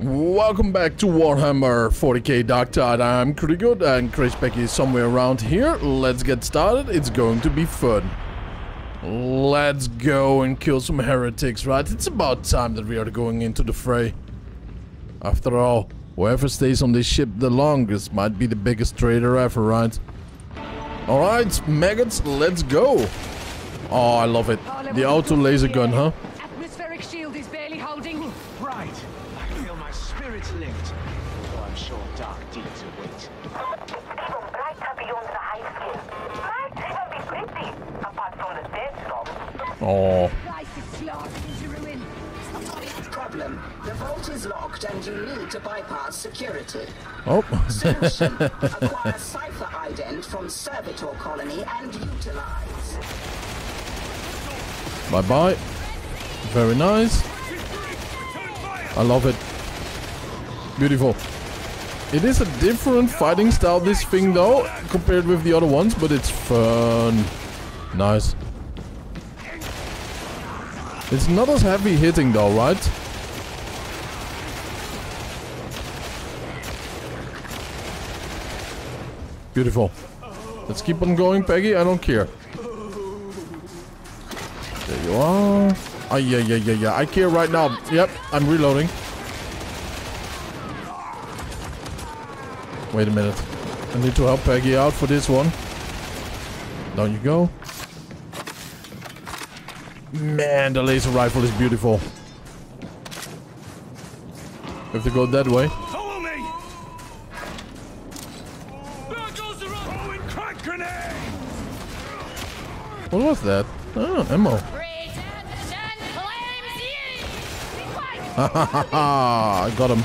Welcome back to Warhammer 40k Darktide. I'm Kurigo and Crazy Peggy is somewhere around here. Let's get started. It's going to be fun. Let's go and kill some heretics, right? It's about time that we are going into the fray. After all, whoever stays on this ship the longest might be the biggest traitor ever, right? Alright, maggots, let's go. Oh, I love it. The auto laser gun, huh? Oh, Life is slashed ruin. Problem. The vault is locked and you need to bypass security. oh. Solution. Acquire cipher ident from Servitor Colony and utilize. Bye bye. Very nice. I love it. Beautiful. It is a different fighting style, this thing though, compared with the other ones, but it's fun. Nice. It's not as heavy hitting though, right? Beautiful. Let's keep on going, Peggy. I don't care. There you are. Oh, yeah, yeah, yeah, yeah. I care right now. Yep, I'm reloading. Wait a minute. I need to help Peggy out for this one. Down you go. Man, the laser rifle is beautiful. We have to go that way. Follow me! There goes the throwing oh, crack grenade! What was that? Oh, ammo. Ha ha ha ha! I got him.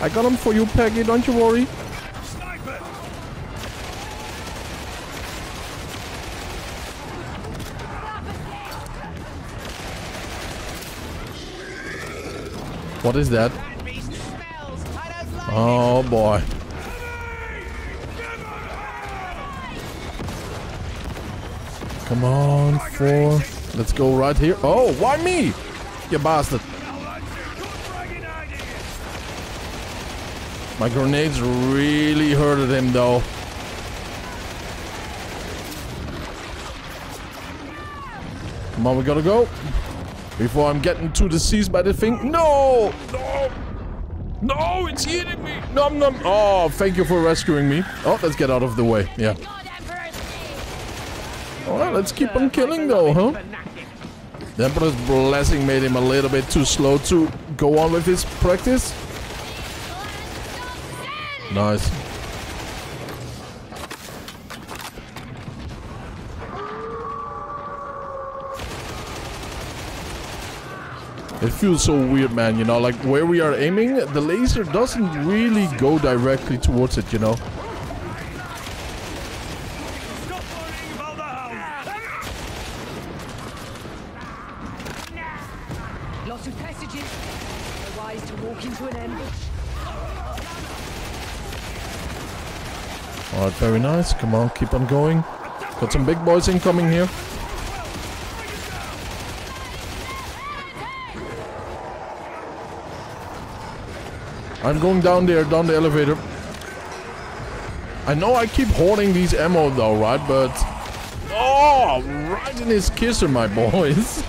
I got him for you, Peggy. Don't you worry. Sniper! What is that? Oh boy. Come on, four. Let's go right here. Oh, why me? You bastard. My grenades really hurted him though. Come on, we gotta go. Before I'm getting too seas by the thing. No! No! No, it's eating me! Nom nom! Oh, thank you for rescuing me. Oh, let's get out of the way. Yeah. Alright, let's keep on killing though, huh? The Emperor's blessing made him a little bit too slow to go on with his practice. Nice. It feels so weird, man, you know, like where we are aiming, the laser doesn't really go directly towards it, you know. Stop worrying about the hound! Lots of passages. So wise to walk into an ambush. Alright, very nice. Come on, keep on going. Got some big boys incoming here. I'm going down there, down the elevator. I know I keep hoarding these ammo though, right? But... Oh, right in his kisser, my boys.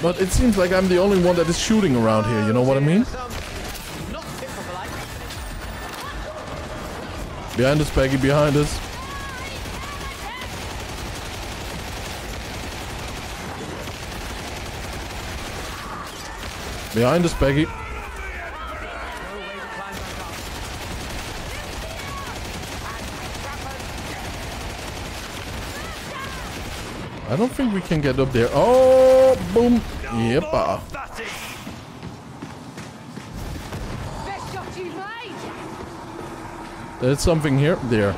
but it seems like I'm the only one that is shooting around here, you know what I mean? Behind us, Peggy, behind us. Behind us, Peggy. I don't think we can get up there. Oh, boom. Yep. That's it! Best shot you've made. There's something here. There.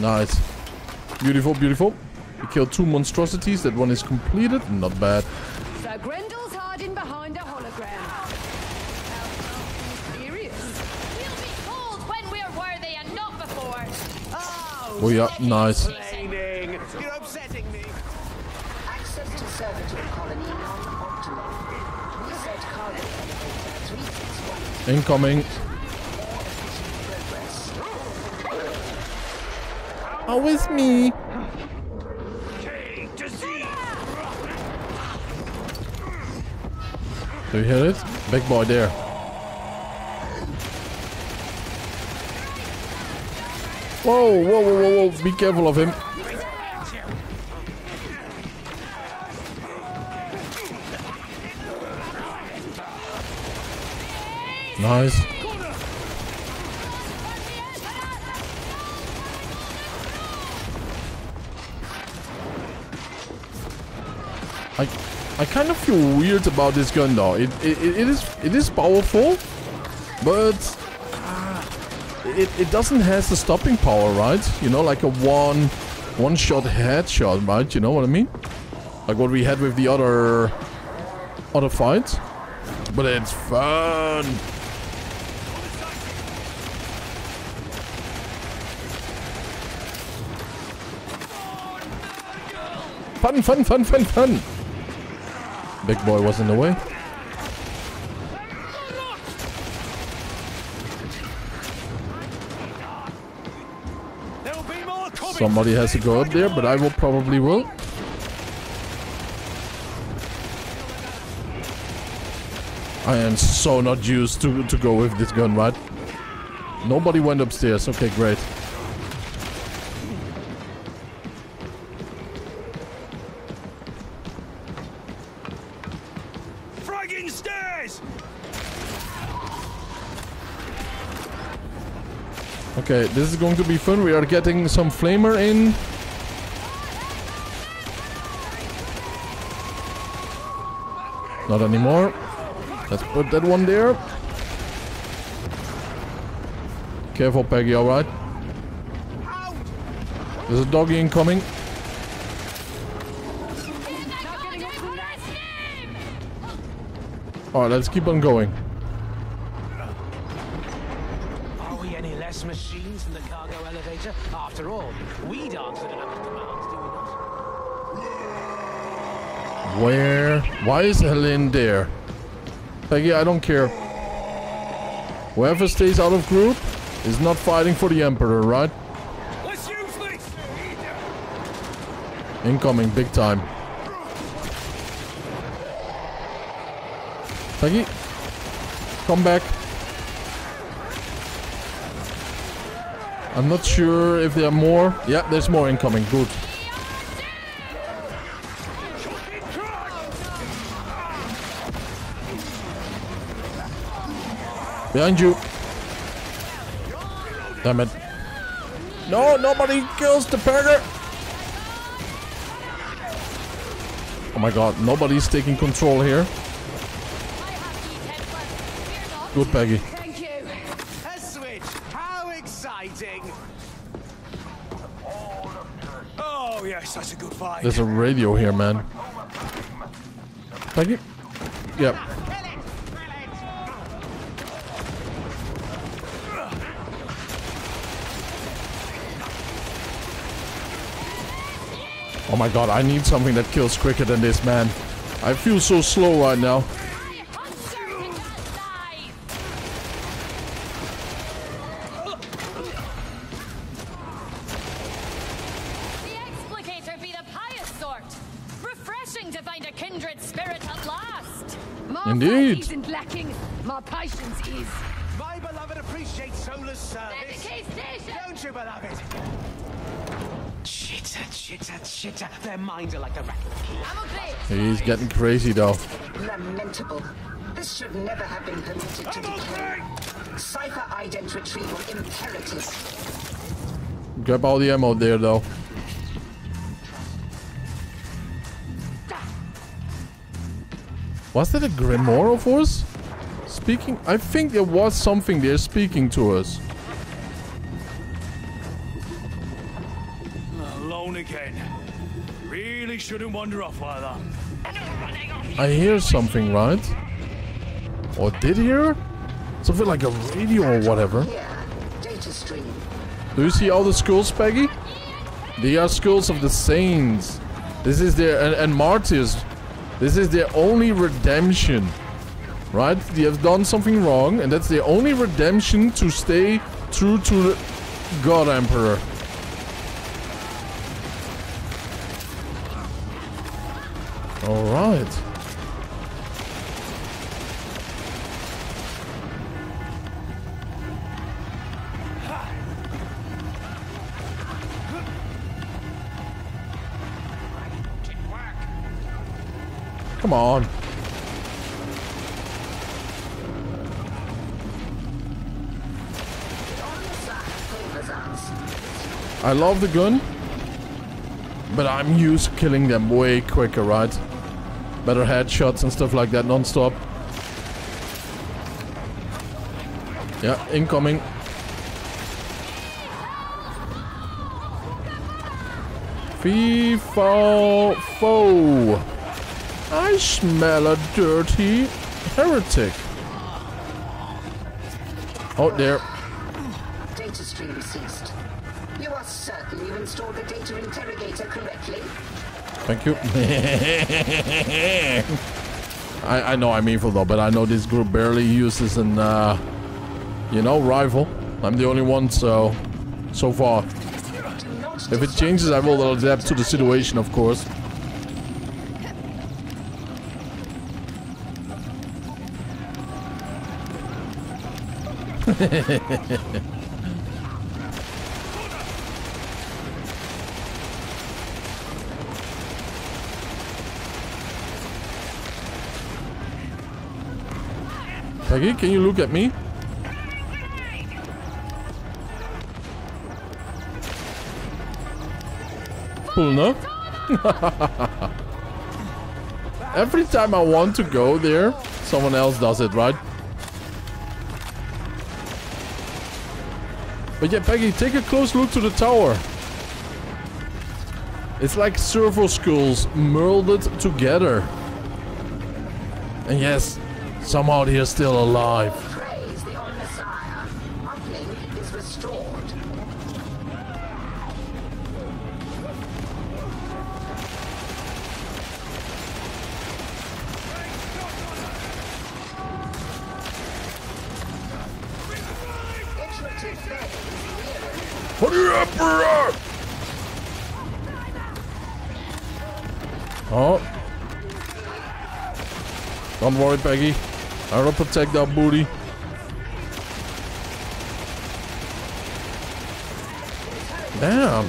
Nice. Beautiful, beautiful. We killed two monstrosities. That one is completed. Not bad. So Grendel's hiding behind a hologram. We'll be told when we're worthy and not before. Oh, Oh, yeah. Nice. Incoming. Oh, it's me. Do you hear it? Big boy there. Whoa, whoa, whoa, whoa, whoa. Be careful of him. Nice. I I kind of feel weird about this gun though. It it, it is it is powerful, but uh, it it doesn't has the stopping power, right? You know, like a one one shot headshot, right? You know what I mean? Like what we had with the other other fights. But it's fun. Fun, fun, fun, fun, fun. Big boy was in the way. Somebody has to go up there, but I will probably will. I am so not used to, to go with this gun, right? Nobody went upstairs. Okay, great. Okay, this is going to be fun. We are getting some flamer in. Not anymore. Let's put that one there. Careful, Peggy, alright? There's a doggy incoming. Alright, let's keep on going. Are we any less machines than the cargo elevator? After all, we'd answered enough commands, do we not? Where? Why is Helene there? Peggy, I don't care. Whoever stays out of group is not fighting for the Emperor, right? Let's use this. Incoming, big time. Peggy, come back. I'm not sure if there are more. Yeah, there's more incoming. Good. Behind you. Damn it. No, nobody kills the burger. Oh my god, nobody's taking control here. Good, Peggy. There's a radio here, man. Thank you. Yep. Oh my god, I need something that kills quicker than this, man. I feel so slow right now. My patience is. My beloved appreciates Solar's service. Station. Don't you, beloved? Chitter, chitter, chitter. Their minds are like the rattle of keys. Ammo. He's getting crazy, though. Lamentable. This should never have been permitted to decay. Cipher ident retrieval imperative. Grab all the ammo there, though. Was that a Grimoire of us? Speaking? I think there was something there speaking to us. Alone again. Really shouldn't wander off like that. I hear something, right? Or did hear? Something like a radio or whatever. Here, data stream. Do you see all the skulls, Peggy? They are skulls of the saints. This is their and, and martyrs. This is their only redemption. Right? They have done something wrong, and that's the only redemption to stay true to the God Emperor. Alright. Come on. I love the gun, but I'm used to killing them way quicker, right? Better headshots and stuff like that non-stop. Yeah, incoming. FIFA foe. I smell a dirty heretic. Oh, there. Thank you. I, I know I'm evil though, but I know this group barely uses an, uh, you know, rifle. I'm the only one, so, so far. If it changes, I will adapt to the situation, of course. Peggy, can you look at me? Up. Every time I want to go there, someone else does it, right? But yeah, Peggy, take a close look to the tower. It's like servo skulls melded together. And yes, somehow they're still alive. For the Emperor! Oh. Don't worry, Peggy. I will protect that booty. Damn.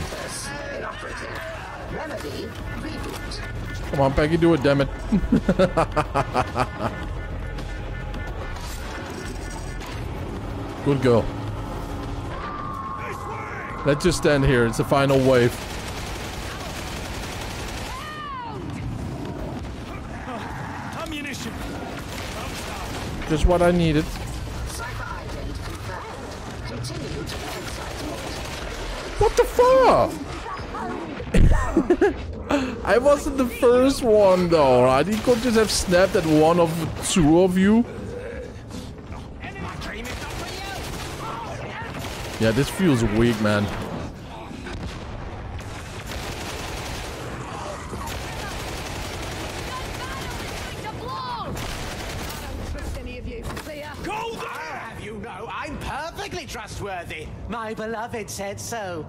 Come on, Peggy, do it, damn it. Good girl. Let's just stand here. It's the final wave. Just what I needed. What the fuck? I wasn't the first one though, right? He could just have snapped at one of two of you. Yeah, this feels weak, man. To blow! Trust any of you. Clear. I'll have you know, I'm perfectly trustworthy. My beloved said so.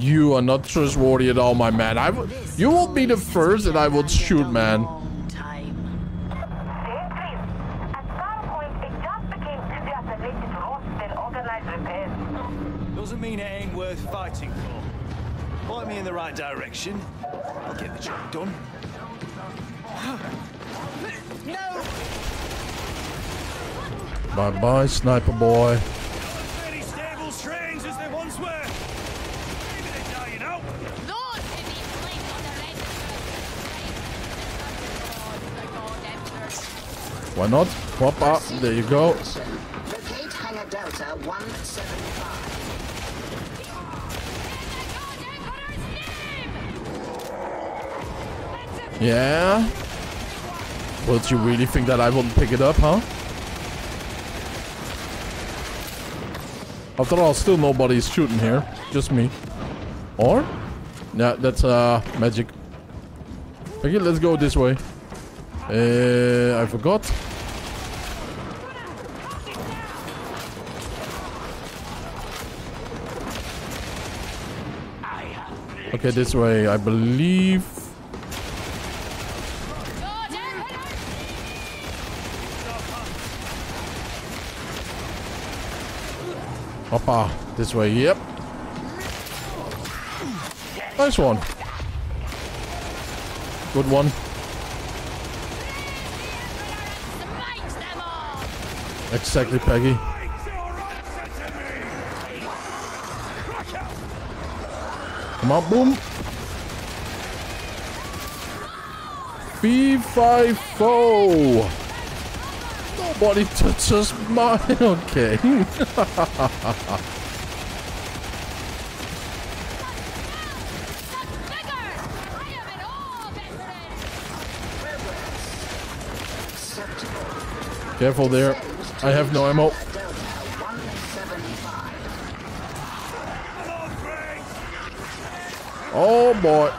You are not trustworthy at all, my man. I w- you will be the first that I would shoot, man. Sentries. At some point, it just became easier to let it rot than organize repairs. Doesn't mean it ain't worth fighting for. Point me in the right direction. I'll get the job done. No! Bye bye, sniper boy. Fairly stable strains as they once were. Maybe they die, you know. Those can be placed on the register. Why not? Pop up. There you go. Locate Hangar Delta 175. Yeah? But you really think that I wouldn't pick it up, huh? After all, still nobody's shooting here. Just me. Or? Yeah, that's uh magic. Okay, let's go this way. Uh, I forgot. Okay, this way, I believe. Hoppa, this way, yep. Nice one. Good one. Exactly, Peggy. Come on, boom. B5 Nobody touches my... Okay. Careful there. I have no ammo. Oh boy.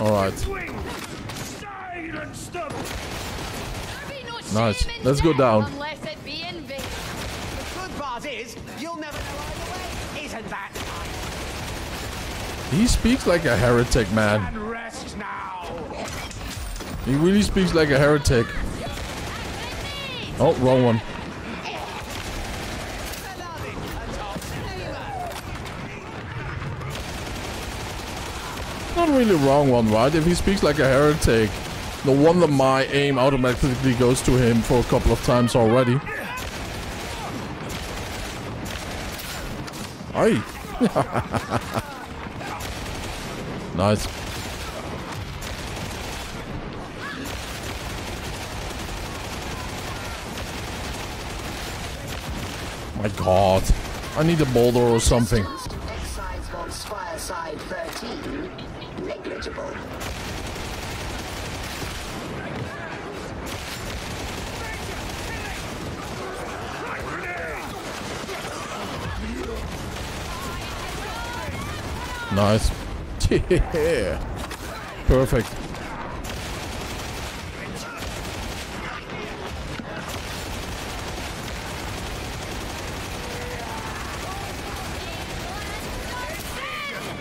Alright. There Nice. Let's go down. Unless it be in vain. The good part is, you'll never know either way. Isn't that He speaks like a heretic, man. And rest now. He really speaks like a heretic. Oh, wrong one. Not really wrong one, right? If he speaks like a heretic, no wonder my aim automatically goes to him for a couple of times already. Aye. nice. My god. I need a boulder or something. Excise Vault's Spireside 13. Negligible. Nice. Yeah. Perfect.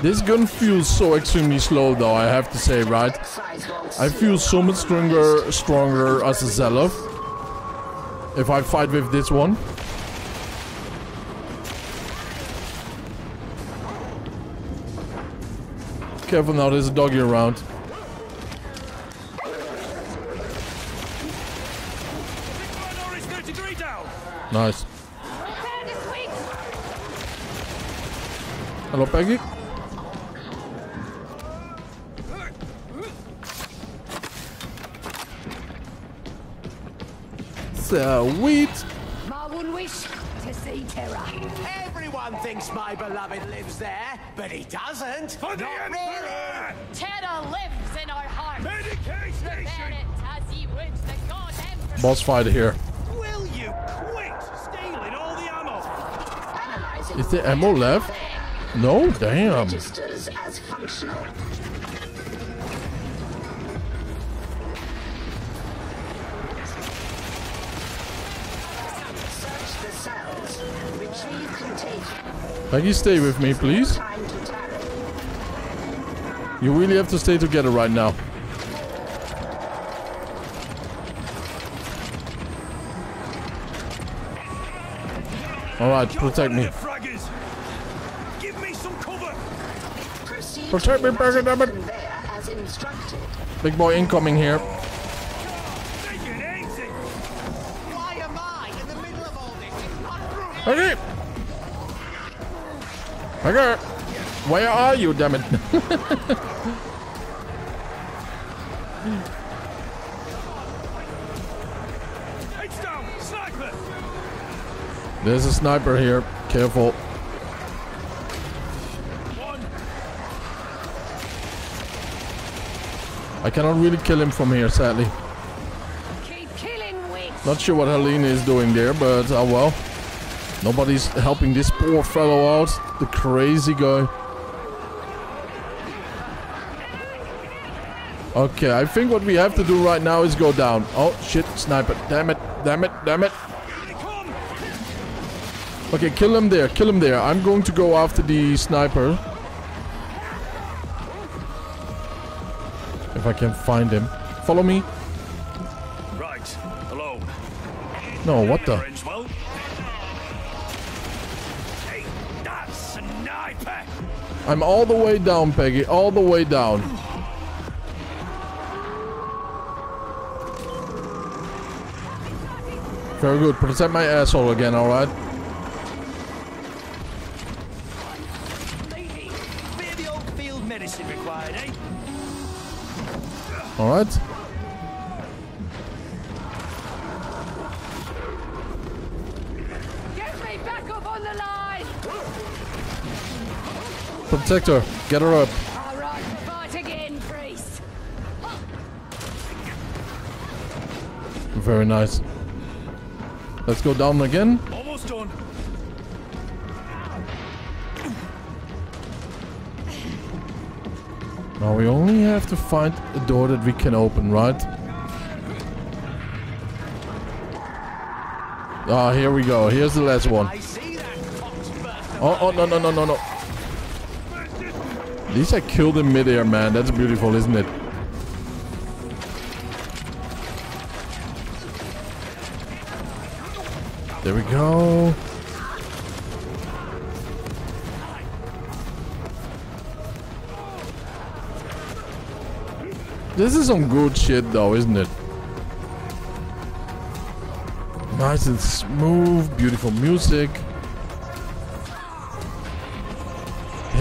This gun feels so extremely slow though, I have to say, right? I feel so much stronger stronger as a Zealot. If I fight with this one. Careful now, there's a doggy around. Norris 33 down. Nice. Hello, Peggy. Uh, Sweet. Marwyn wish to see terror. Everyone thinks my beloved lives there, but he doesn't. For the Not Emperor! really. Terror lives in our hearts. Medication Prepare station! it as ye would the god emperor. Boss fight here. Will you quit stealing all the ammo? Is there ammo left? No, damn. Contagion. Peggy, stay with me, please. Time to tarry. You really have to stay together right now. Alright, protect me. Give me some cover! Protect me, the Bergen, damn it. conveyor as instructed. Big boy incoming here. Take Peggy! Where are you, damn it? Heads down! Sniper! There's a sniper here. Careful. I cannot really kill him from here, sadly. Keep killing weak. Not sure what Helene is doing there, but oh well. Nobody's helping this poor fellow out. The crazy guy. Okay, I think what we have to do right now is go down. Oh, shit, sniper. Damn it, damn it, damn it. Okay, kill him there, kill him there. I'm going to go after the sniper. If I can find him. Follow me. Right, alone. No, what the? I'm all the way down, Peggy. All the way down. Very good. Protect my asshole again, alright? Maybe. Protect her. Get her up. All right, fight again, priest. Very nice. Let's go down again. Almost done. Now we only have to find a door that we can open, right? Ah, here we go. Here's the last one. I see that fox burst Oh, oh, no, no, no, no, no. At least I killed him midair, man. That's beautiful, isn't it? There we go. This is some good shit though, isn't it? Nice and smooth, beautiful music.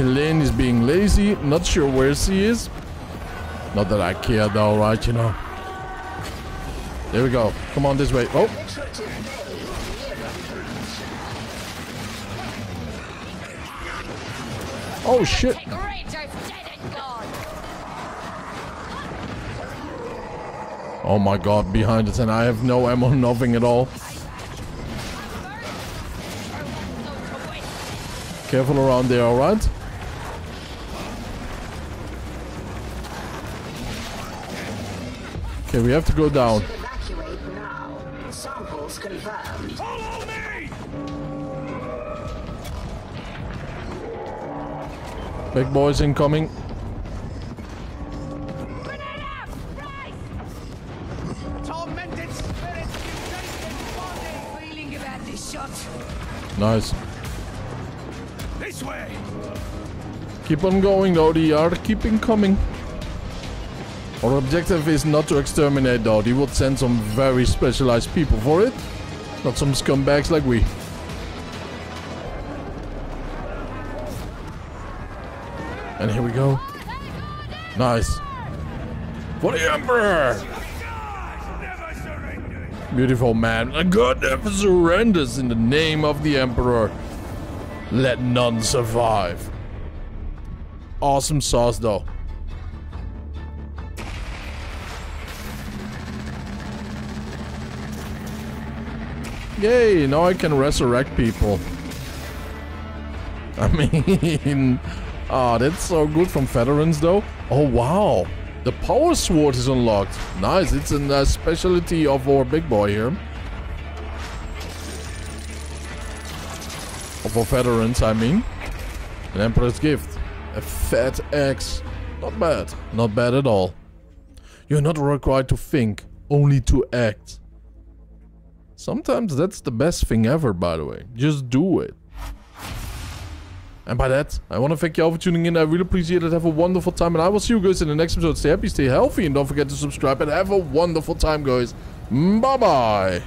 Helene is being lazy, not sure where she is. Not that I care though, right, you know. There we go. Come on this way. Oh, oh shit. Oh my god, behind us and I have no ammo, nothing at all. Careful around there, alright? Okay, we have to go down. Evacuate now. Samples confirmed. Follow me! Big boys incoming. Tormented spirits! Feeling about this shot. Nice. This way! Keep on going though, they are keeping coming. Our objective is not to exterminate though, He would send some very specialized people for it. Not some scumbags like we. And here we go. Nice. For the Emperor! Beautiful man. A god never surrenders in the name of the Emperor. Let none survive. Awesome sauce though. Yay, now I can resurrect people. I mean, ah, that's so good from veterans though. Oh wow, the power sword is unlocked. Nice, it's a uh, specialty of our big boy here. Of our veterans, I mean. An Emperor's Gift. A fat axe. Not bad. Not bad at all. You're not required to think, only to act. Sometimes that's the best thing ever, by the way. Just do it. And by that, I want to thank you all for tuning in. I really appreciate it. Have a wonderful time. And I will see you guys in the next episode. Stay happy, stay healthy, and don't forget to subscribe. And have a wonderful time, guys. Bye-bye.